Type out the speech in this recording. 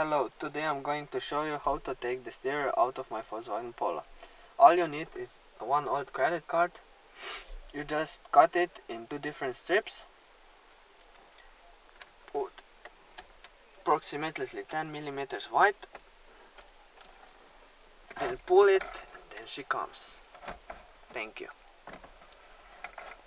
Hello, today I'm going to show you how to take the stereo out of my Volkswagen Polo. All you need is one old credit card. You just cut it in two different strips. Put approximately 10 millimeters wide. Then pull it, and then she comes. Thank you.